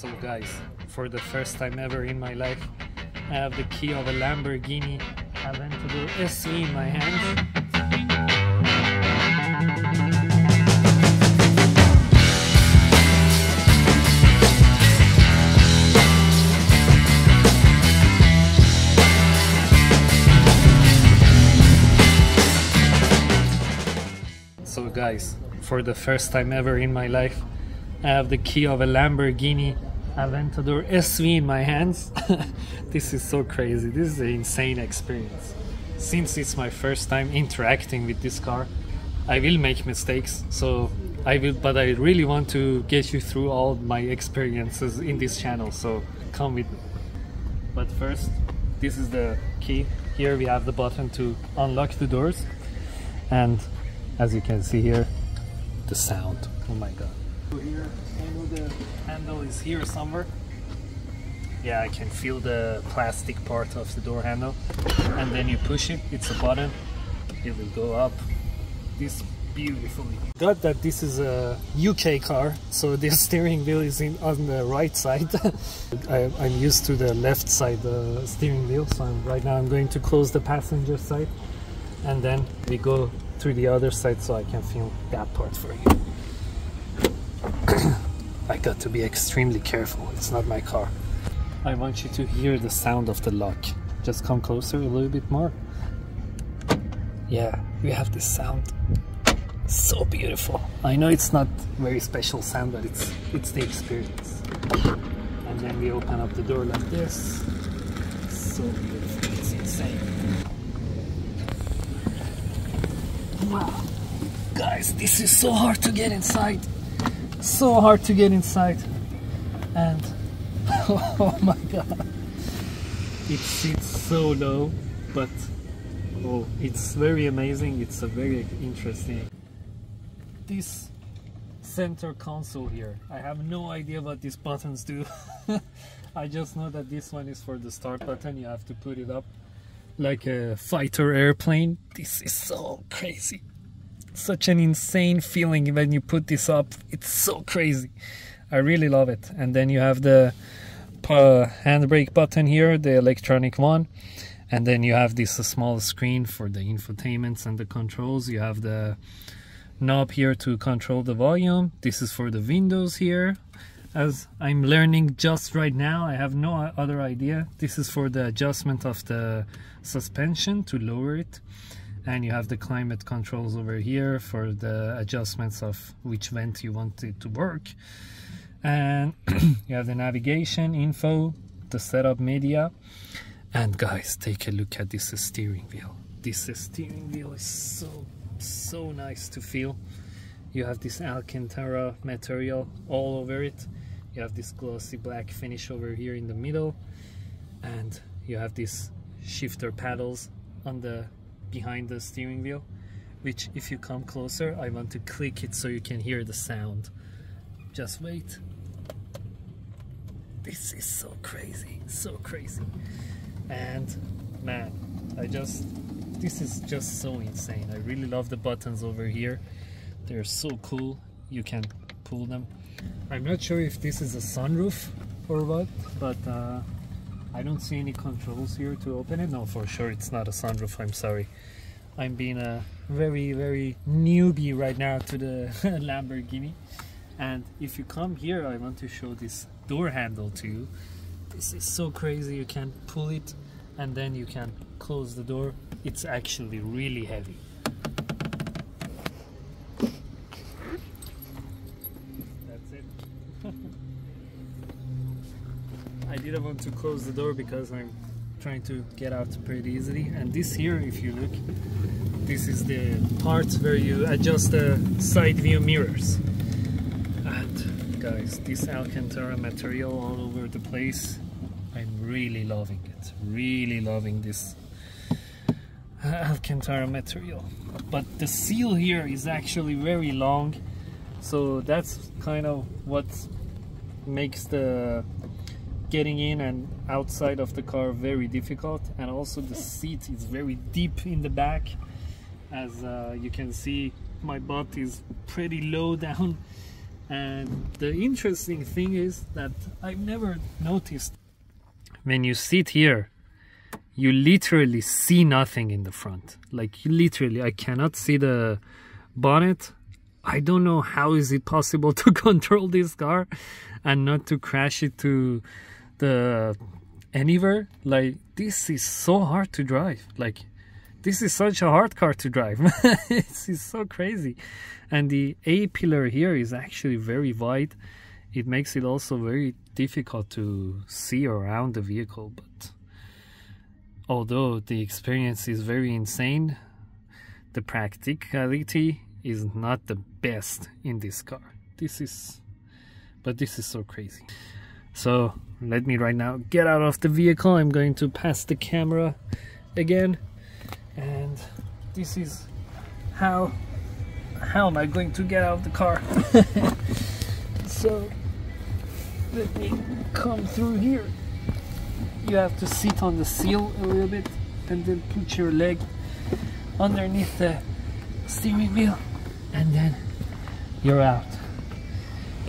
So guys, for the first time ever in my life, I have the key of a Lamborghini Aventador SV in my hands. So guys, for the first time ever in my life, I have the key of a Lamborghini Aventador SV in my hands. this is so crazy. This is an insane experience. Since it's my first time interacting with this car, I will make mistakes. So I will, but I really want to get you through all my experiences in this channel. So come with me. But first, this is the key. Here we have the button to unlock the doors, and as you can see here, the sound. Oh my god. Here, The handle is here somewhere. Yeah, I can feel the plastic part of the door handle. And then you push it, it's a button. It will go up this beautifully. Got that this is a UK car, so the steering wheel is in on the right side. I, I'm used to the left side uh, steering wheel, so I'm, right now I'm going to close the passenger side and then we go through the other side so I can film that part for you. I got to be extremely careful, it's not my car. I want you to hear the sound of the lock. Just come closer a little bit more. Yeah, we have this sound. So beautiful. I know it's not very special sound, but it's it's the experience. And then we open up the door like this. So beautiful, it's insane. Wow. Guys, this is so hard to get inside. So hard to get inside. And oh my god. It sits so low, but oh, it's very amazing. It's a very interesting. This center console here. I have no idea what these buttons do. I just know that this one is for the start button. You have to put it up like a fighter airplane. This is so crazy. Such an insane feeling when you put this up. It's so crazy. I really love it. And then you have the uh, handbrake button here, the electronic one. And then you have this uh, small screen for the infotainments and the controls. You have the knob here to control the volume. This is for the windows here. As I'm learning just right now, I have no other idea. This is for the adjustment of the suspension to lower it. And you have the climate controls over here for the adjustments of which vent you want it to work. And you have the navigation info, the setup media. And guys, take a look at this steering wheel. This steering wheel is so so nice to feel. You have this Alcantara material all over it. You have this glossy black finish over here in the middle. And you have these shifter paddles on the behind the steering wheel. Which if you come closer, I want to click it so you can hear the sound. Just wait. This is so crazy, so crazy. And man, I just this is just so insane. I really love the buttons over here. They're so cool. You can pull them. I'm not sure if this is a sunroof or what, but uh, I don't see any controls here to open it. No, for sure it's not a sunroof. I'm sorry. I'm being a very, very newbie right now to the Lamborghini. And if you come here, I want to show this door handle to you. This is so crazy. You can pull it and then you can close the door it's actually really heavy that's it I didn't want to close the door because I'm trying to get out pretty easily. And this here if you look this is the part where you adjust the side view mirrors. And guys this Alcantara material all over the place I'm really loving it. Really loving this Alcantara material. But the seal here is actually very long so that's kind of what makes the getting in and outside of the car very difficult and also the seat is very deep in the back as uh, you can see my butt is pretty low down And the interesting thing is that I've never noticed when you sit here, you literally see nothing in the front. Like literally, I cannot see the bonnet. I don't know how is it possible to control this car and not to crash it to the anywhere. Like this is so hard to drive. Like this is such a hard car to drive. this is so crazy. And the A pillar here is actually very wide. It makes it also very difficult to see around the vehicle. But although the experience is very insane, the practicality is not the best in this car. This is, but this is so crazy. So let me right now get out of the vehicle. I'm going to pass the camera again. And this is how how am I going to get out of the car? So let me come through here. You have to sit on the seal a little bit and then put your leg underneath the steering wheel and then you're out.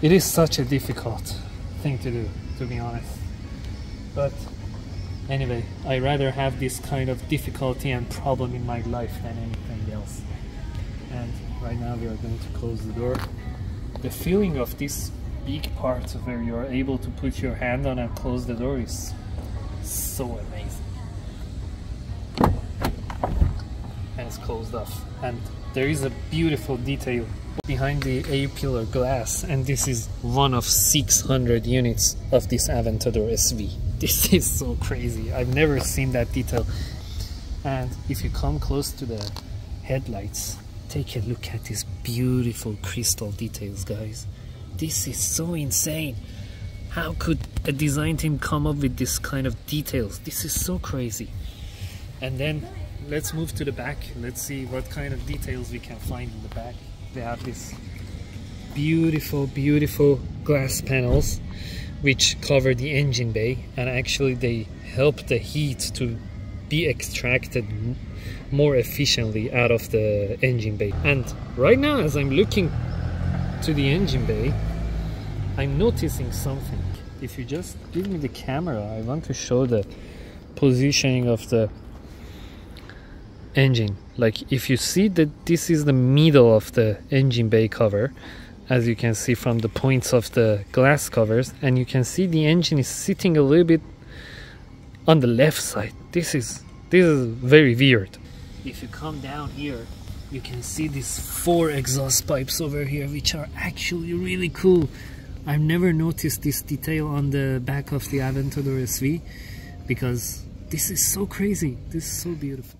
It is such a difficult thing to do to be honest but Anyway, I rather have this kind of difficulty and problem in my life than anything else. And right now we are going to close the door. The feeling of this big part where you are able to put your hand on and close the door is so amazing. And it's closed off. And there is a beautiful detail behind the A-pillar glass and this is one of 600 units of this Aventador SV. This is so crazy. I've never seen that detail. And if you come close to the headlights, take a look at these beautiful crystal details, guys. This is so insane. How could a design team come up with this kind of details? This is so crazy. And then let's move to the back. Let's see what kind of details we can find in the back. They have these beautiful, beautiful glass panels which cover the engine bay and actually they help the heat to be extracted more efficiently out of the engine bay and right now as I'm looking to the engine bay I'm noticing something if you just give me the camera I want to show the positioning of the engine. Like if you see that this is the middle of the engine bay cover as you can see from the points of the glass covers and you can see the engine is sitting a little bit on the left side. This is this is very weird. If you come down here you can see these four exhaust pipes over here which are actually really cool. I've never noticed this detail on the back of the Aventador SV because this is so crazy. This is so beautiful